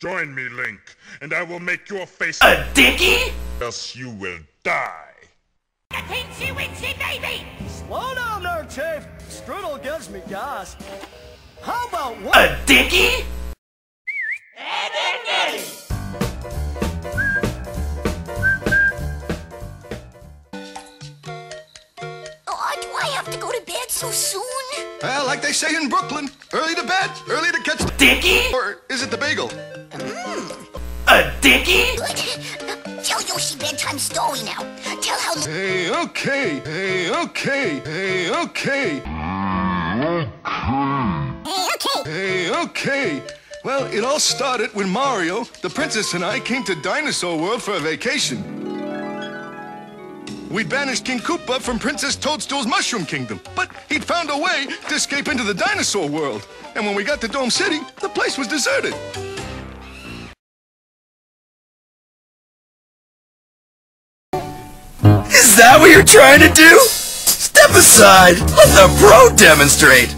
Join me, Link, and I will make your face A dinky? else you will die. Teensy weensy baby! Gives me gas. How about one? A dinky? Oh, do I have to go to bed so soon? Well, like they say in Brooklyn, early to bed, early to catch the... Dinky? Or is it the bagel? A dinky? Good. Tell Yoshi bedtime story now. Tell how. Hey, okay. Hey, okay. Hey, okay. Hey, okay. Hey, okay. Well, it all started when Mario, the princess, and I came to Dinosaur World for a vacation. We banished King Koopa from Princess Toadstool's Mushroom Kingdom, but he'd found a way to escape into the dinosaur world. And when we got to Dome City, the place was deserted. Is that what you're trying to do? Step aside. Let the pro demonstrate.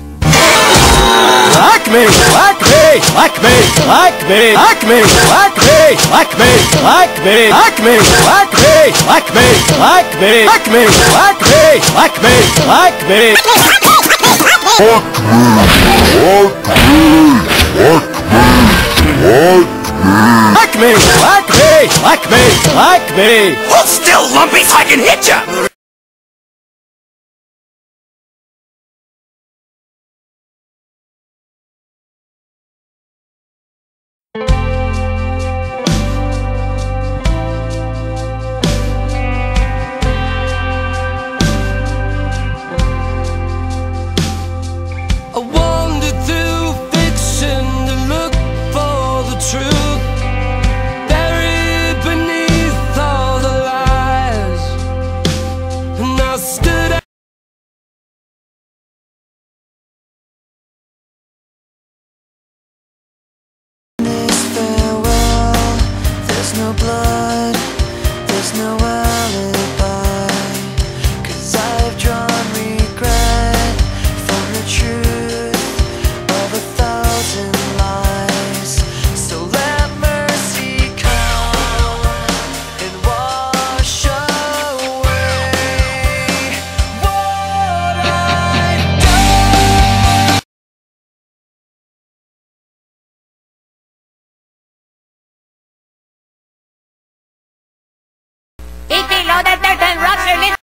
Like me, like me, like me, like me, like me, like me, like me, like me, like me, like me, like me, like me, like me, like me, like me, like me. Like me, like me, like me, like me. Hold still, Lumpy, so I can hit ya. Eat below the dirt and rocks are lit.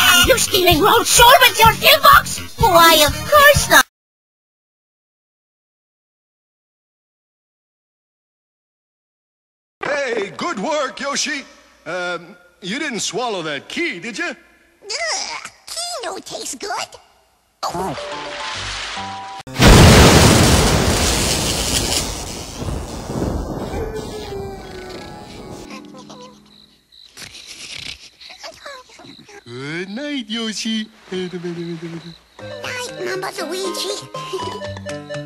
Are stealing road shore with your gearbox? Why, of course not. Hey, good work, Yoshi. Um, you didn't swallow that key, did you? Ugh, Kino tastes good. Good night, Yoshi. Night, Mama Luigi.